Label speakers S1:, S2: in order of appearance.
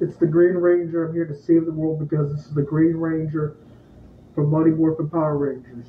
S1: It's the Green Ranger. I'm here to save the world because this is the Green Ranger from Mighty Morphin Power Rangers.